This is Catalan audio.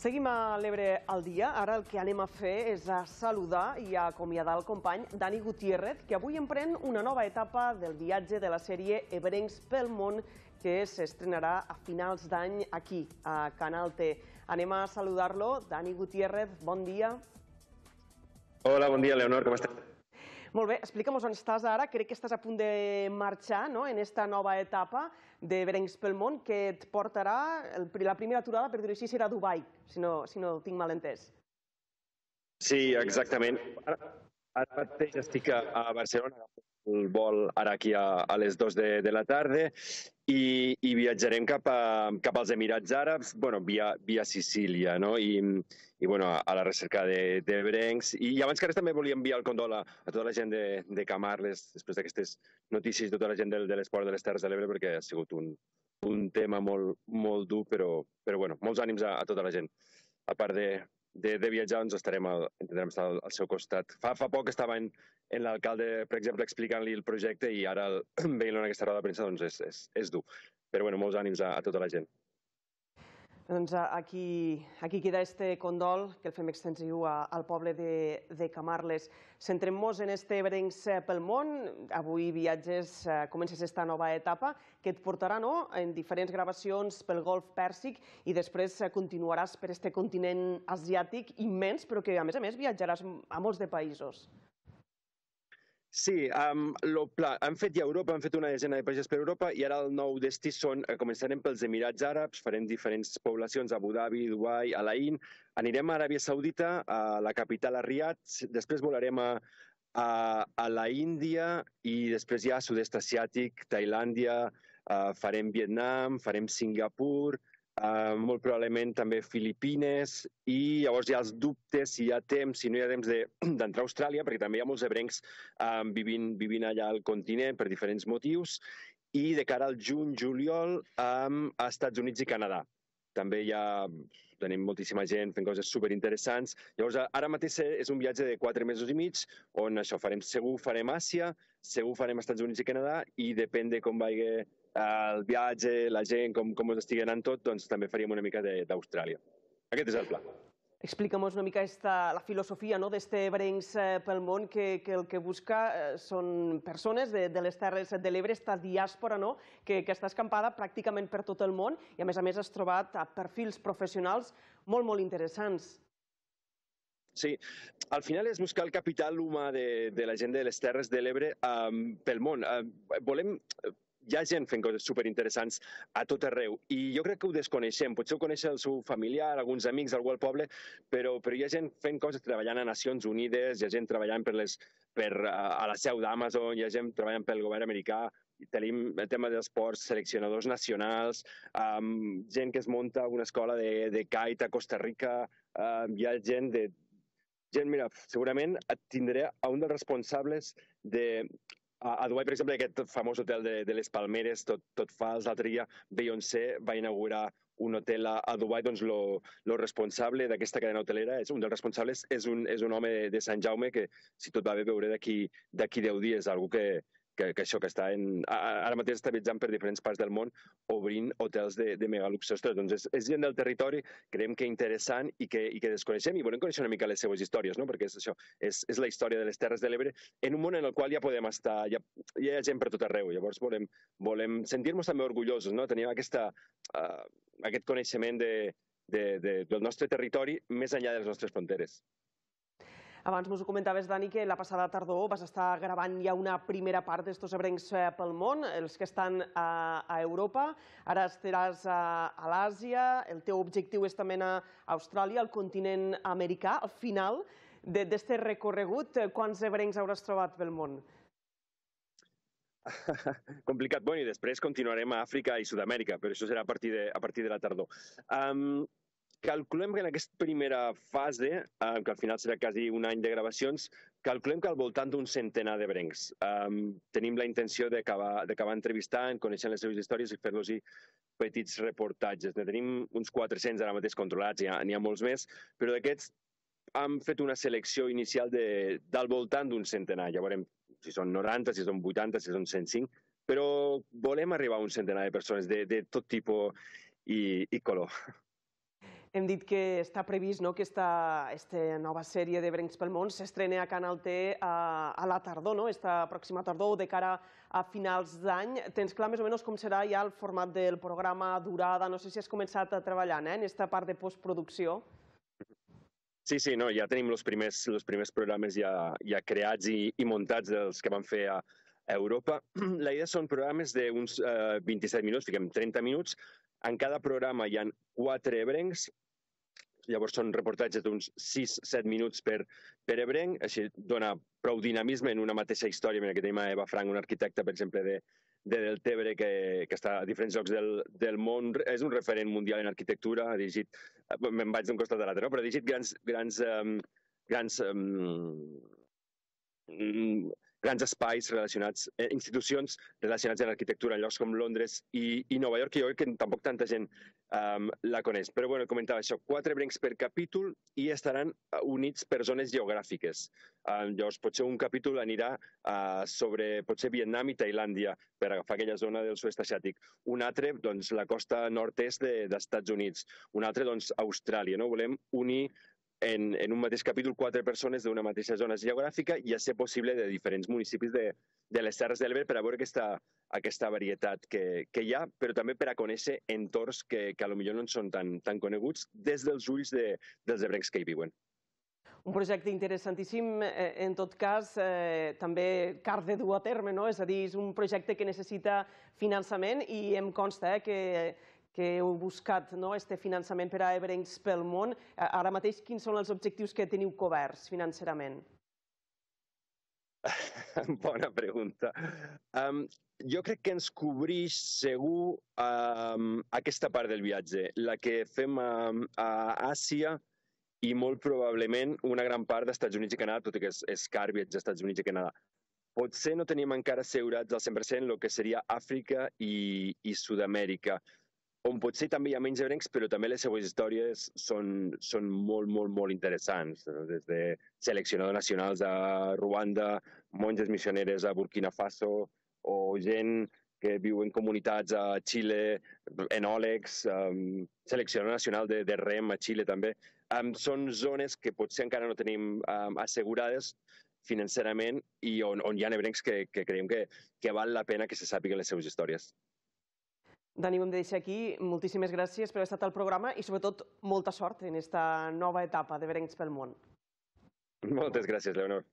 Seguim a l'Ebre al dia. Ara el que anem a fer és a saludar i a acomiadar el company Dani Gutiérrez, que avui emprèn una nova etapa del viatge de la sèrie Ebrencs pel món, que s'estrenarà a finals d'any aquí, a Canal T. Anem a saludar-lo. Dani Gutiérrez, bon dia. Hola, bon dia, Leonor, com estàs? Molt bé, explica'm on estàs ara. Crec que estàs a punt de marxar no? en esta nova etapa de Berencs pel món que et portarà, el, la primera aturada, per dir-ho així, serà a Dubai, si no, si no tinc mal entès. Sí, exactament. Ara, ara mateix estic a, a Barcelona, el vol ara aquí a, a les 2 de, de la tarda i, i viatjarem cap, a, cap als Emirats Àrabs, bueno, via, via Sicília, no? I, i bueno, a la recerca de, de Brencs. I, I abans que res també volia enviar el condol a, a tota la gent de, de Camarles, després d'aquestes notícies, tota la gent de, de l'esport de les Terres de l'Ebre, perquè ha sigut un, un tema molt, molt dur, però, però bueno, molts ànims a, a tota la gent. A part de, de, de viatjar, doncs estarem al, intentarem estar al, al seu costat. Fa, fa poc estava en, en l'alcalde, per exemple, explicant-li el projecte i ara veient-lo en aquesta roda de premsa doncs és, és, és dur. Però bueno, molts ànims a, a tota la gent. Doncs aquí, aquí queda este condol que el fem extensiu a, al poble de, de Camarles. Centrem-nos en este Brencs pel món. Avui viatges, eh, comences esta nova etapa que et portarà no, en diferents gravacions pel golf Pèrsic i després eh, continuaràs per este continent asiàtic immens, però que a més a més viatjaràs a molts de països. Sí, um, lo pla, han fet ja Europa, han fet una desena de països per Europa i ara el nou destí són, eh, començarem pels Emirats Àrabs, farem diferents poblacions, Abu Dhabi, Dubai, Alain, anirem a Aràbia Saudita, a la capital a Riyadh, després volarem a, a, a la Índia i després ja a sud-est asiàtic, Tailàndia, uh, farem Vietnam, farem Singapur, Uh, molt probablement també Filipines i llavors hi ha els dubtes si hi ha temps, si no hi ha temps d'entrar a Austràlia, perquè també hi ha molts ebrencs um, vivint, vivint allà al continent per diferents motius, i de cara al juny-juliol um, a Estats Units i Canadà. També hi ha, tenim moltíssima gent fent coses superinteressants. Llavors, ara mateix és un viatge de quatre mesos i mig, on això farem, segur farem Àsia, segur farem Estats Units i Canadà, i depèn de com vagi el viatge, la gent, com, com us estigui anant tot, doncs també faríem una mica d'Austràlia. Aquest és el pla. Explica'm-nos una mica esta, la filosofia no, d'este Brencs eh, pel món que, que el que busca eh, són persones de, de les Terres de l'Ebre, esta diàspora no, que, que està escampada pràcticament per tot el món i a més a més has trobat a perfils professionals molt, molt interessants. Sí, al final és buscar el capital humà de, de la gent de les Terres de l'Ebre um, pel món. Uh, volem hi ha gent fent coses superinteressants a tot arreu i jo crec que ho desconeixem. Potser ho coneix el seu familiar, alguns amics, algú al poble, però, però hi ha gent fent coses treballant a Nacions Unides, hi ha gent treballant per les, per, a la seu d'Amazon, hi ha gent treballant pel govern americà, tenim el tema dels ports, seleccionadors nacionals, um, gent que es munta una escola de, de kite a Costa Rica, um, hi ha gent de, gent, mira, segurament et tindré a un dels responsables de a, Dubai, per exemple, aquest famós hotel de, de les Palmeres, tot, tot fals, l'altre dia Beyoncé va inaugurar un hotel a, a Dubai, doncs lo, lo responsable d'aquesta cadena hotelera, és un dels responsables, és un, és un home de Sant Jaume que, si tot va bé, veuré d'aquí 10 dies, algú que, que, que això que està en, ara mateix està viatjant per diferents parts del món obrint hotels de, de megaluxe. Ostres, doncs és, és gent del territori, creiem que interessant i que, i que desconeixem i volem conèixer una mica les seues històries, no? perquè és això, és, és la història de les Terres de l'Ebre en un món en el qual ja podem estar, ja, ja hi ha gent per tot arreu, llavors volem, volem sentir-nos també orgullosos, no? tenir aquesta, uh, aquest coneixement de, de, de, del nostre territori més enllà de les nostres fronteres. Abans mos ho comentaves, Dani, que la passada tardor vas estar gravant ja una primera part d'estos ebrencs eh, pel món, els que estan a, a Europa. Ara estaràs a, a l'Àsia, el teu objectiu és també a Austràlia, al continent americà. Al final d'aquest recorregut, quants ebrencs hauràs trobat pel món? Complicat. Bueno, i després continuarem a Àfrica i Sud-amèrica, però això serà a partir de, a partir de la tardor. Um, calculem que en aquesta primera fase, eh, que al final serà quasi un any de gravacions, calculem que al voltant d'un centenar de brencs. Um, tenim la intenció d'acabar entrevistant, coneixent les seves històries i fer-los petits reportatges. Ne tenim uns 400 ara mateix controlats, n'hi ha, molts més, però d'aquests hem fet una selecció inicial de, del voltant d'un centenar. Ja veurem si són 90, si són 80, si són 105, però volem arribar a un centenar de persones de, de tot tipus i, i color. Hem dit que està previst no, que esta, esta nova sèrie de Brencs pel món s'estrena a Canal T a, a la tardor, no? esta pròxima tardor o de cara a finals d'any. Tens clar més o menys com serà ja el format del programa, durada, no sé si has començat a treballar eh, en aquesta part de postproducció. Sí, sí, no, ja tenim els primers, els primers programes ja, ja creats i, i muntats dels que vam fer a, Europa. La idea són programes d'uns eh, 27 minuts, fiquem 30 minuts. En cada programa hi ha quatre ebrencs, llavors són reportatges d'uns 6-7 minuts per, per ebrenc, així dona prou dinamisme en una mateixa història. Mira, que tenim a Eva Frank, una arquitecta, per exemple, de, de Deltebre, que, que està a diferents llocs del, del món, és un referent mundial en arquitectura, ha dirigit, eh, me'n vaig d'un costat a l'altre, no? però ha dirigit grans, grans, um, grans um, grans espais relacionats, eh, institucions relacionats amb l'arquitectura llocs com Londres i, i Nova York, que jo crec que tampoc tanta gent um, la coneix. Però bueno, comentava això, quatre brencs per capítol i estaran uh, units per zones geogràfiques. Um, llavors, potser un capítol anirà uh, sobre, potser Vietnam i Tailàndia, per agafar aquella zona del sud-est asiàtic. Un altre, doncs, la costa nord-est de, dels Estats Units. Un altre, doncs, Austràlia. No? Volem unir en, en un mateix capítol quatre persones d'una mateixa zona geogràfica i a ser possible de diferents municipis de, de les Terres de l'Ebre per a veure aquesta, aquesta varietat que, que hi ha, però també per a conèixer entorns que, que millor no en són tan, tan coneguts des dels ulls de, dels ebrencs que hi viuen. Un projecte interessantíssim, eh, en tot cas, eh, també car de dur a terme, no? És a dir, és un projecte que necessita finançament i em consta eh, que que heu buscat no, este finançament per a Ebrencs pel món. Ara mateix, quins són els objectius que teniu coberts financerament? Bona pregunta. Um, jo crec que ens cobreix segur um, aquesta part del viatge, la que fem a, a Àsia i molt probablement una gran part dels Estats Units i Canadà, tot i que és, és car viatjar als Estats Units i Canadà. Potser no tenim encara assegurats al 100% el que seria Àfrica i, i Sud-amèrica on potser també hi ha menys ebrencs, però també les seues històries són, són molt, molt, molt interessants. Des de seleccionadors nacionals a Ruanda, monges missioneres a Burkina Faso, o gent que viu en comunitats a Xile, enòlegs, um, seleccionador nacional de, de REM a Xile també. Um, són zones que potser encara no tenim um, assegurades financerament i on, on hi ha ebrencs que, que creiem que, que val la pena que se sàpiguen les seves històries. Dani, ho hem de deixar aquí. Moltíssimes gràcies per haver estat al programa i, sobretot, molta sort en aquesta nova etapa de Berencs pel món. Moltes gràcies, Leonor.